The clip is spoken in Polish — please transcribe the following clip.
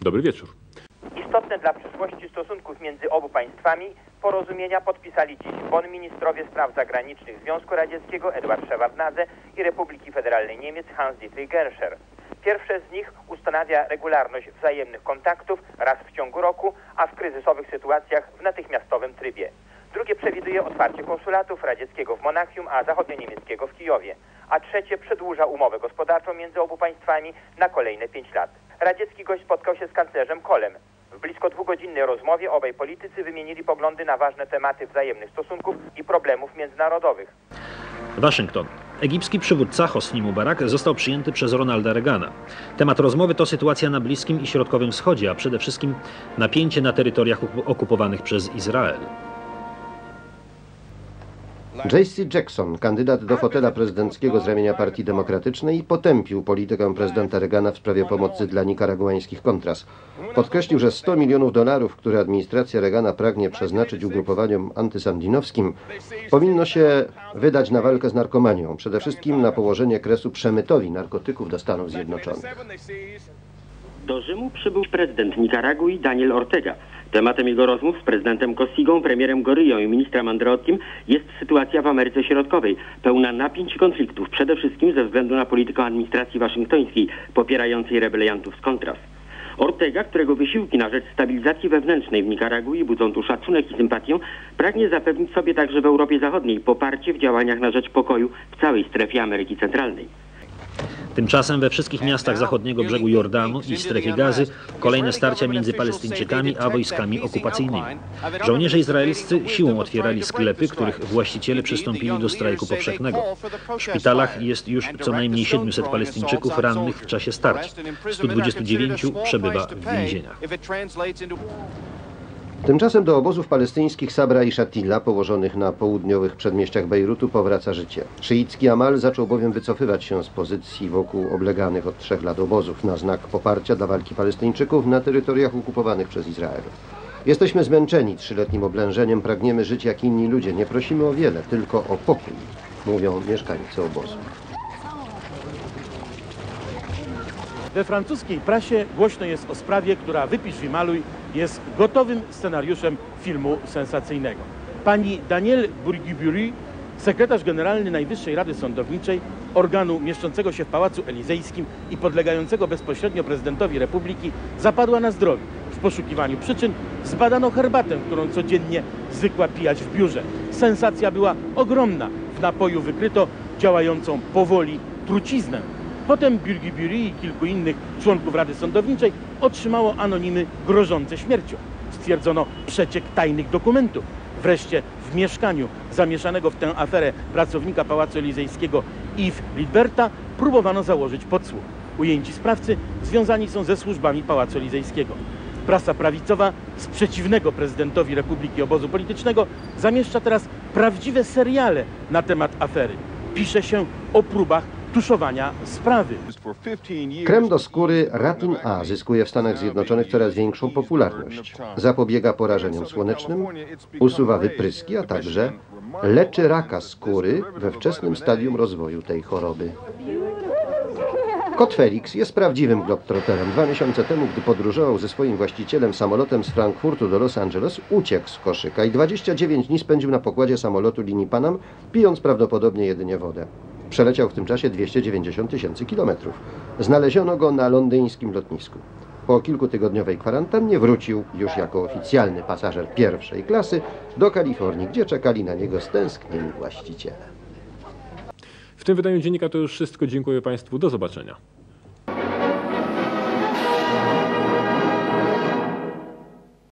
Dobry wieczór. Istotne dla przyszłości stosunków między obu państwami porozumienia podpisali dziś Bonn ministrowie spraw zagranicznych Związku Radzieckiego Edward Szewardnadze i Republiki Federalnej Niemiec Hans-Dietrich Genscher. Pierwsze z nich ustanawia regularność wzajemnych kontaktów raz w ciągu roku, a w kryzysowych sytuacjach w natychmiastowym trybie. Drugie przewiduje otwarcie konsulatów radzieckiego w Monachium, a zachodnio-niemieckiego w Kijowie. A trzecie przedłuża umowę gospodarczą między obu państwami na kolejne pięć lat. Radziecki gość spotkał się z kanclerzem Kolem. W blisko dwugodzinnej rozmowie obaj politycy wymienili poglądy na ważne tematy wzajemnych stosunków i problemów międzynarodowych. Waszyngton. Egipski przywódca Hosni Mubarak został przyjęty przez Ronalda Reagana. Temat rozmowy to sytuacja na Bliskim i Środkowym Wschodzie, a przede wszystkim napięcie na terytoriach okupowanych przez Izrael. J.C. Jackson, kandydat do fotela prezydenckiego z ramienia Partii Demokratycznej, potępił politykę prezydenta Reagana w sprawie pomocy dla nikaraguańskich kontras. Podkreślił, że 100 milionów dolarów, które administracja Reagana pragnie przeznaczyć ugrupowaniom antysandinowskim, powinno się wydać na walkę z narkomanią, przede wszystkim na położenie kresu przemytowi narkotyków do Stanów Zjednoczonych. Do Rzymu przybył prezydent Nikaragui Daniel Ortega. Tematem jego rozmów z prezydentem Cosigą, premierem Goryją i ministrem Andreotkim jest sytuacja w Ameryce Środkowej, pełna napięć i konfliktów, przede wszystkim ze względu na politykę administracji waszyngtońskiej popierającej rebeliantów z Contras. Ortega, którego wysiłki na rzecz stabilizacji wewnętrznej w Nikaragui budzą tu szacunek i sympatię, pragnie zapewnić sobie także w Europie Zachodniej poparcie w działaniach na rzecz pokoju w całej strefie Ameryki Centralnej. Tymczasem we wszystkich miastach zachodniego brzegu Jordanu i strefie gazy kolejne starcia między Palestyńczykami a wojskami okupacyjnymi. Żołnierze izraelscy siłą otwierali sklepy, których właściciele przystąpili do strajku powszechnego. W szpitalach jest już co najmniej 700 Palestyńczyków rannych w czasie starć. 129 przebywa w więzieniach. Tymczasem do obozów palestyńskich Sabra i Shatila, położonych na południowych przedmieściach Bejrutu, powraca życie. Szyicki Amal zaczął bowiem wycofywać się z pozycji wokół obleganych od trzech lat obozów na znak poparcia dla walki Palestyńczyków na terytoriach okupowanych przez Izrael. Jesteśmy zmęczeni trzyletnim oblężeniem, pragniemy żyć jak inni ludzie. Nie prosimy o wiele, tylko o pokój, mówią mieszkańcy obozu. We francuskiej prasie głośno jest o sprawie, która wypisz i maluj jest gotowym scenariuszem filmu sensacyjnego. Pani Danielle Bourguibury, sekretarz generalny Najwyższej Rady Sądowniczej, organu mieszczącego się w Pałacu Elizejskim i podlegającego bezpośrednio prezydentowi Republiki, zapadła na zdrowie. W poszukiwaniu przyczyn zbadano herbatę, którą codziennie zwykła pijać w biurze. Sensacja była ogromna. W napoju wykryto działającą powoli truciznę. Potem Birgibiry i kilku innych członków Rady Sądowniczej otrzymało anonimy grożące śmiercią. Stwierdzono przeciek tajnych dokumentów. Wreszcie w mieszkaniu zamieszanego w tę aferę pracownika Pałacu Elizejskiego Yves Lidberta próbowano założyć podsłuch. Ujęci sprawcy związani są ze służbami Pałacu Elizejskiego. Prasa prawicowa z przeciwnego prezydentowi Republiki Obozu Politycznego zamieszcza teraz prawdziwe seriale na temat afery. Pisze się o próbach tuszowania sprawy. Krem do skóry Ratin A zyskuje w Stanach Zjednoczonych coraz większą popularność. Zapobiega porażeniom słonecznym, usuwa wypryski, a także leczy raka skóry we wczesnym stadium rozwoju tej choroby. Kot Felix jest prawdziwym globtrotterem. Dwa miesiące temu, gdy podróżował ze swoim właścicielem samolotem z Frankfurtu do Los Angeles, uciekł z koszyka i 29 dni spędził na pokładzie samolotu linii Panam, pijąc prawdopodobnie jedynie wodę. Przeleciał w tym czasie 290 tysięcy kilometrów. Znaleziono go na londyńskim lotnisku. Po kilkutygodniowej kwarantannie wrócił już jako oficjalny pasażer pierwszej klasy do Kalifornii, gdzie czekali na niego stęsknieni właściciele. W tym wydaniu dziennika to już wszystko. Dziękuję Państwu. Do zobaczenia.